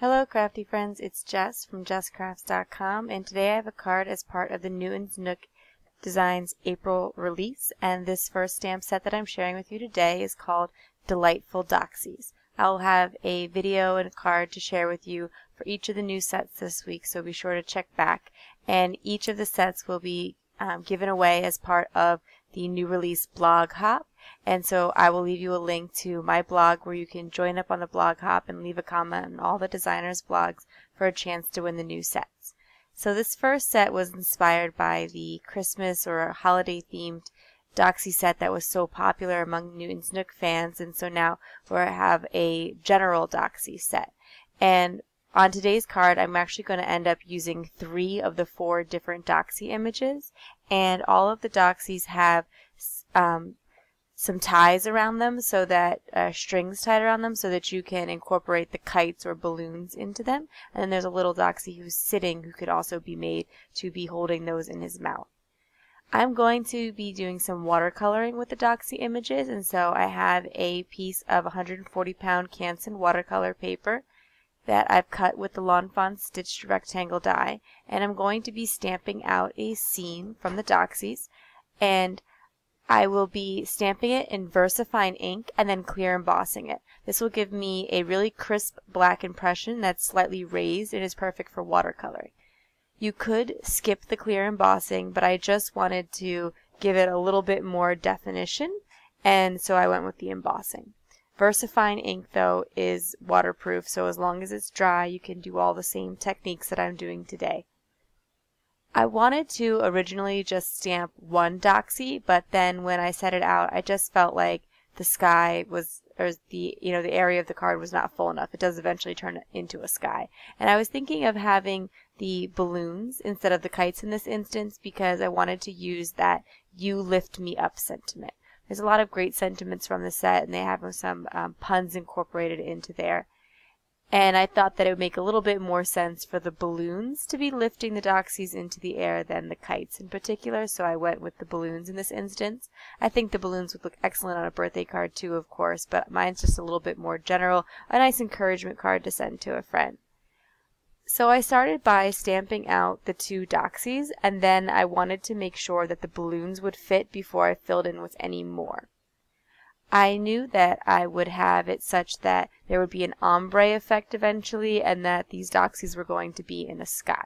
Hello crafty friends, it's Jess from jesscrafts.com and today I have a card as part of the Newton's Nook Designs April release and this first stamp set that I'm sharing with you today is called Delightful Doxies. I'll have a video and a card to share with you for each of the new sets this week so be sure to check back. And each of the sets will be um, given away as part of the new release blog hop and so I will leave you a link to my blog where you can join up on the blog hop and leave a comment on all the designers' blogs for a chance to win the new sets. So this first set was inspired by the Christmas or holiday themed Doxy set that was so popular among Newton's Nook fans, and so now we have a general Doxy set. And on today's card, I'm actually going to end up using three of the four different Doxy images, and all of the Doxies have um, some ties around them so that uh, strings tied around them so that you can incorporate the kites or balloons into them. And then there's a little doxie who's sitting who could also be made to be holding those in his mouth. I'm going to be doing some watercoloring with the doxie images and so I have a piece of 140 pound Canson watercolor paper that I've cut with the Lawn Fawn stitched rectangle die and I'm going to be stamping out a scene from the doxies and I will be stamping it in VersaFine ink and then clear embossing it. This will give me a really crisp black impression that's slightly raised and is perfect for watercoloring. You could skip the clear embossing, but I just wanted to give it a little bit more definition, and so I went with the embossing. VersaFine ink, though, is waterproof, so as long as it's dry, you can do all the same techniques that I'm doing today. I wanted to originally just stamp one doxy, but then when I set it out, I just felt like the sky was, or the, you know, the area of the card was not full enough. It does eventually turn into a sky. And I was thinking of having the balloons instead of the kites in this instance because I wanted to use that you lift me up sentiment. There's a lot of great sentiments from the set and they have some um, puns incorporated into there. And I thought that it would make a little bit more sense for the balloons to be lifting the doxies into the air than the kites in particular, so I went with the balloons in this instance. I think the balloons would look excellent on a birthday card too, of course, but mine's just a little bit more general, a nice encouragement card to send to a friend. So I started by stamping out the two doxies, and then I wanted to make sure that the balloons would fit before I filled in with any more. I knew that I would have it such that there would be an ombre effect eventually and that these doxies were going to be in a sky.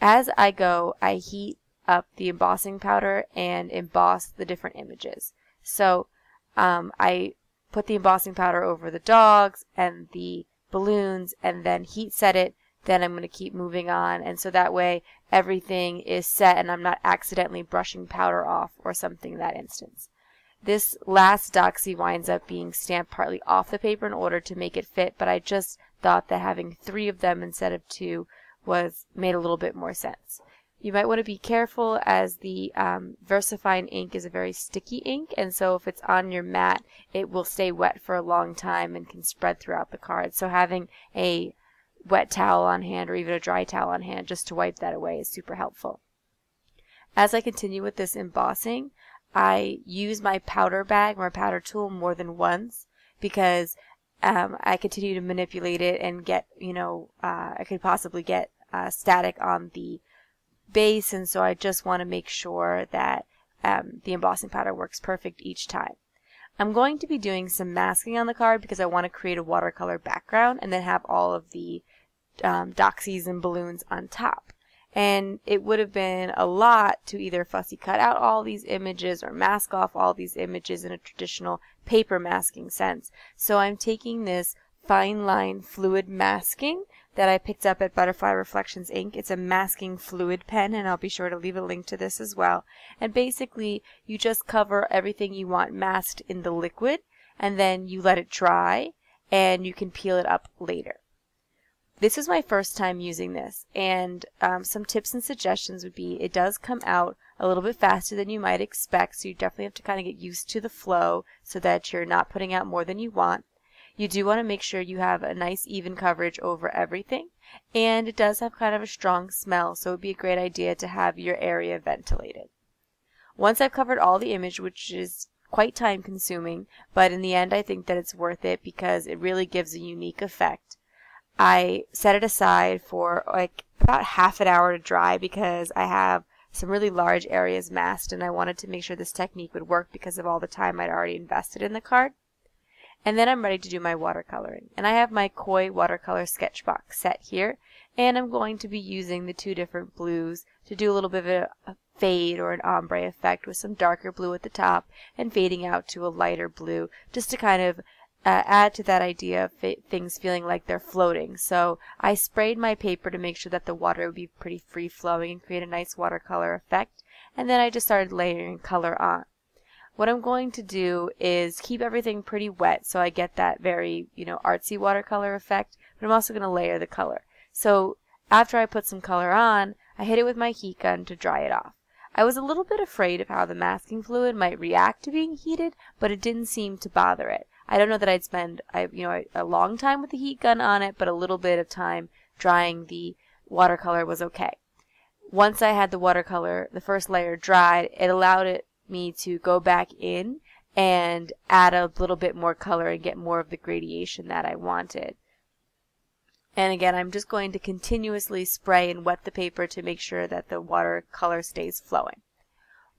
As I go, I heat up the embossing powder and emboss the different images. So um, I put the embossing powder over the dogs and the balloons and then heat set it. Then I'm going to keep moving on. And so that way everything is set and I'm not accidentally brushing powder off or something in that instance. This last doxy winds up being stamped partly off the paper in order to make it fit, but I just thought that having three of them instead of two was made a little bit more sense. You might want to be careful as the um, VersaFine ink is a very sticky ink, and so if it's on your mat, it will stay wet for a long time and can spread throughout the card. So having a wet towel on hand or even a dry towel on hand just to wipe that away is super helpful. As I continue with this embossing, I use my powder bag or powder tool more than once because um, I continue to manipulate it and get, you know, uh, I could possibly get uh, static on the base, and so I just want to make sure that um, the embossing powder works perfect each time. I'm going to be doing some masking on the card because I want to create a watercolor background and then have all of the um, doxies and balloons on top. And it would have been a lot to either fussy cut out all these images or mask off all these images in a traditional paper masking sense. So I'm taking this fine line fluid masking that I picked up at Butterfly Reflections Ink. It's a masking fluid pen, and I'll be sure to leave a link to this as well. And basically, you just cover everything you want masked in the liquid, and then you let it dry, and you can peel it up later. This is my first time using this, and um, some tips and suggestions would be it does come out a little bit faster than you might expect, so you definitely have to kind of get used to the flow so that you're not putting out more than you want. You do want to make sure you have a nice even coverage over everything, and it does have kind of a strong smell, so it would be a great idea to have your area ventilated. Once I've covered all the image, which is quite time consuming, but in the end I think that it's worth it because it really gives a unique effect. I set it aside for like about half an hour to dry because I have some really large areas masked and I wanted to make sure this technique would work because of all the time I'd already invested in the card. And then I'm ready to do my watercoloring. And I have my Koi watercolor sketch box set here. And I'm going to be using the two different blues to do a little bit of a fade or an ombre effect with some darker blue at the top and fading out to a lighter blue just to kind of uh, add to that idea of things feeling like they're floating. So I sprayed my paper to make sure that the water would be pretty free flowing and create a nice watercolor effect. And then I just started layering color on. What I'm going to do is keep everything pretty wet so I get that very, you know, artsy watercolor effect, but I'm also going to layer the color. So after I put some color on, I hit it with my heat gun to dry it off. I was a little bit afraid of how the masking fluid might react to being heated, but it didn't seem to bother it. I don't know that I'd spend, I, you know, a long time with the heat gun on it, but a little bit of time drying the watercolor was okay. Once I had the watercolor, the first layer dried, it allowed it me to go back in and add a little bit more color and get more of the gradation that I wanted. And again, I'm just going to continuously spray and wet the paper to make sure that the watercolor stays flowing.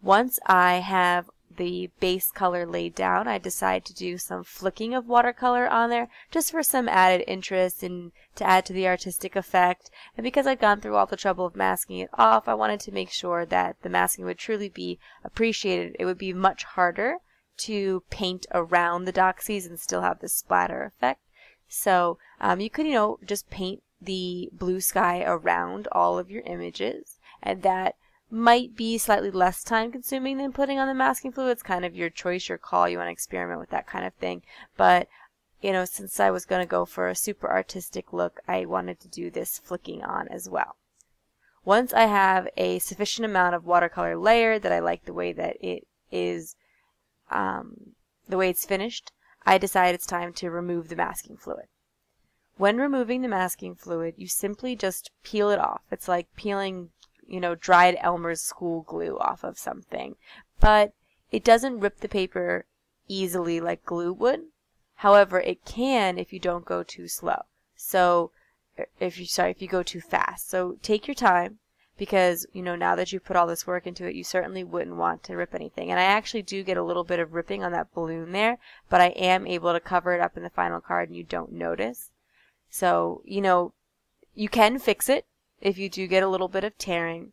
Once I have the base color laid down, I decide to do some flicking of watercolor on there just for some added interest and to add to the artistic effect. And because I'd gone through all the trouble of masking it off, I wanted to make sure that the masking would truly be appreciated. It would be much harder to paint around the doxies and still have the splatter effect. So um, you could, you know, just paint the blue sky around all of your images and that might be slightly less time consuming than putting on the masking fluid. It's kind of your choice, your call. You want to experiment with that kind of thing. But, you know, since I was going to go for a super artistic look, I wanted to do this flicking on as well. Once I have a sufficient amount of watercolor layered that I like the way that it is, um, the way it's finished, I decide it's time to remove the masking fluid. When removing the masking fluid, you simply just peel it off. It's like peeling you know, dried Elmer's school glue off of something. But it doesn't rip the paper easily like glue would. However, it can if you don't go too slow. So er, if you sorry, if you go too fast. So take your time because, you know, now that you've put all this work into it, you certainly wouldn't want to rip anything. And I actually do get a little bit of ripping on that balloon there, but I am able to cover it up in the final card and you don't notice. So, you know, you can fix it if you do get a little bit of tearing.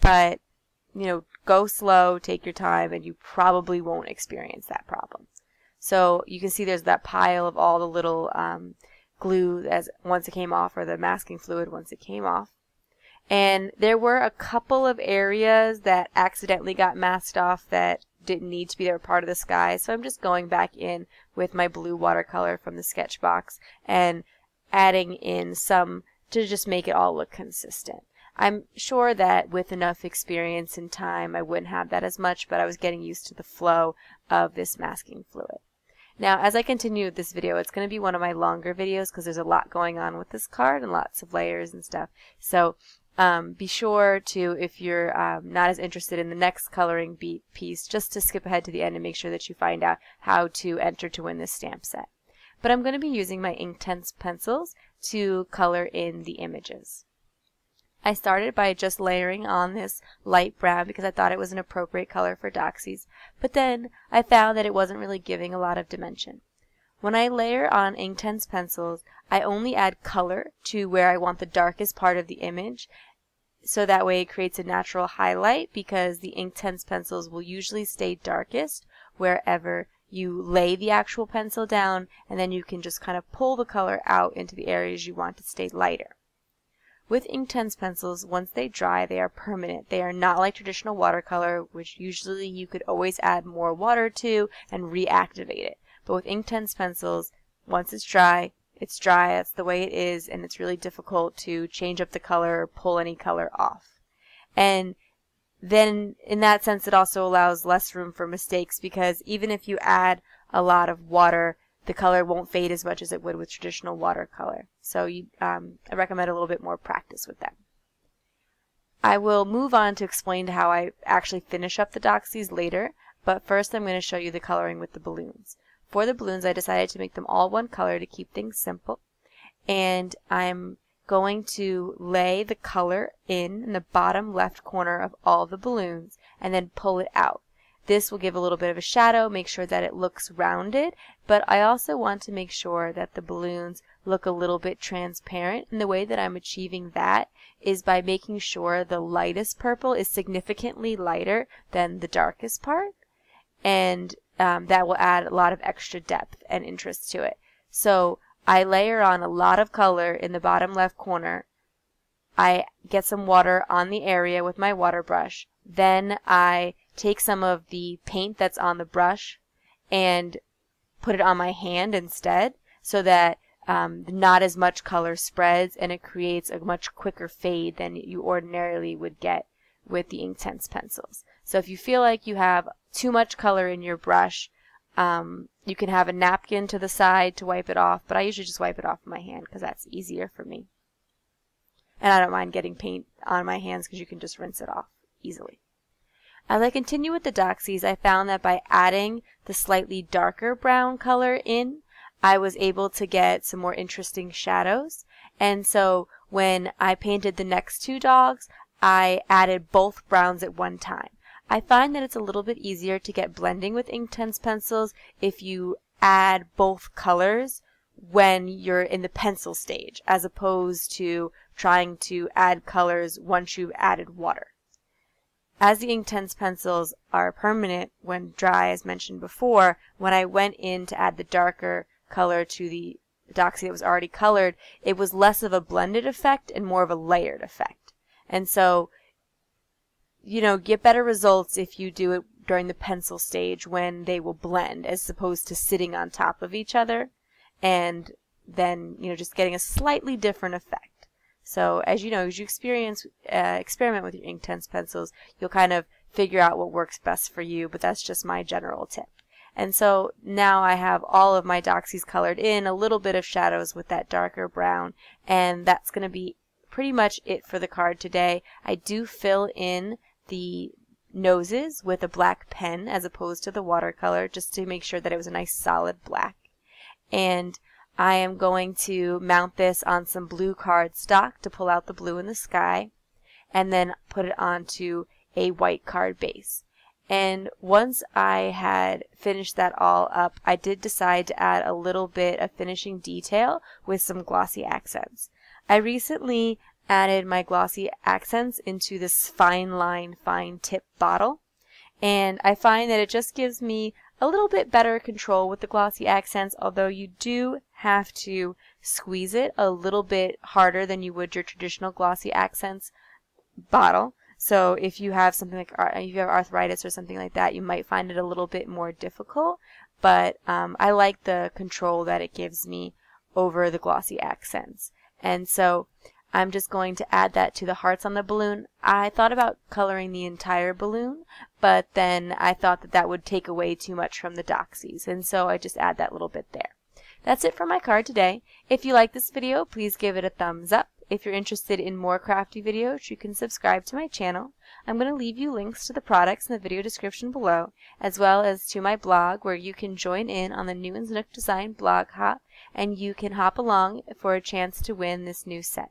But, you know, go slow, take your time, and you probably won't experience that problem. So you can see there's that pile of all the little um, glue as once it came off, or the masking fluid once it came off. And there were a couple of areas that accidentally got masked off that didn't need to be there part of the sky. So I'm just going back in with my blue watercolor from the sketch box and adding in some to just make it all look consistent. I'm sure that with enough experience and time, I wouldn't have that as much, but I was getting used to the flow of this masking fluid. Now, as I continue this video, it's going to be one of my longer videos because there's a lot going on with this card and lots of layers and stuff. So um, be sure to, if you're um, not as interested in the next coloring beat piece, just to skip ahead to the end and make sure that you find out how to enter to win this stamp set. But I'm going to be using my Inktense pencils to color in the images. I started by just layering on this light brown because I thought it was an appropriate color for doxies, but then I found that it wasn't really giving a lot of dimension. When I layer on Inktense pencils, I only add color to where I want the darkest part of the image, so that way it creates a natural highlight because the Inktense pencils will usually stay darkest wherever you lay the actual pencil down and then you can just kind of pull the color out into the areas you want to stay lighter. With Inktense pencils, once they dry, they are permanent. They are not like traditional watercolor, which usually you could always add more water to and reactivate it. But with Inktense pencils, once it's dry, it's dry, that's the way it is, and it's really difficult to change up the color or pull any color off. And then in that sense it also allows less room for mistakes because even if you add a lot of water, the color won't fade as much as it would with traditional watercolor. So you, um, I recommend a little bit more practice with that. I will move on to explain how I actually finish up the doxies later, but first I'm going to show you the coloring with the balloons. For the balloons, I decided to make them all one color to keep things simple. and I'm going to lay the color in, in the bottom left corner of all the balloons and then pull it out. This will give a little bit of a shadow, make sure that it looks rounded, but I also want to make sure that the balloons look a little bit transparent. And the way that I'm achieving that is by making sure the lightest purple is significantly lighter than the darkest part. And um, that will add a lot of extra depth and interest to it. So I layer on a lot of color in the bottom left corner. I get some water on the area with my water brush. Then I take some of the paint that's on the brush and put it on my hand instead so that um, not as much color spreads and it creates a much quicker fade than you ordinarily would get with the Inktense pencils. So if you feel like you have too much color in your brush, um, you can have a napkin to the side to wipe it off, but I usually just wipe it off my hand because that's easier for me. And I don't mind getting paint on my hands because you can just rinse it off easily. As I continue with the Doxies, I found that by adding the slightly darker brown color in, I was able to get some more interesting shadows. And so when I painted the next two dogs, I added both browns at one time. I find that it's a little bit easier to get blending with Inktense pencils if you add both colors when you're in the pencil stage as opposed to trying to add colors once you've added water. As the Inktense pencils are permanent when dry, as mentioned before, when I went in to add the darker color to the Doxie that was already colored, it was less of a blended effect and more of a layered effect. And so you know, get better results if you do it during the pencil stage when they will blend as opposed to sitting on top of each other and then, you know, just getting a slightly different effect. So as you know, as you experience, uh, experiment with your Inktense pencils, you'll kind of figure out what works best for you, but that's just my general tip. And so now I have all of my Doxies colored in, a little bit of shadows with that darker brown, and that's going to be pretty much it for the card today. I do fill in the noses with a black pen as opposed to the watercolor just to make sure that it was a nice solid black. And I am going to mount this on some blue cardstock to pull out the blue in the sky and then put it onto a white card base. And once I had finished that all up, I did decide to add a little bit of finishing detail with some glossy accents. I recently added my glossy accents into this fine line, fine tip bottle. And I find that it just gives me a little bit better control with the glossy accents, although you do have to squeeze it a little bit harder than you would your traditional glossy accents bottle. So if you have something like if you have arthritis or something like that, you might find it a little bit more difficult. But um, I like the control that it gives me over the glossy accents. And so I'm just going to add that to the hearts on the balloon. I thought about coloring the entire balloon, but then I thought that that would take away too much from the doxies, and so I just add that little bit there. That's it for my card today. If you like this video, please give it a thumbs up. If you're interested in more crafty videos, you can subscribe to my channel. I'm going to leave you links to the products in the video description below, as well as to my blog where you can join in on the Newton's Nook Design blog hop, and you can hop along for a chance to win this new set.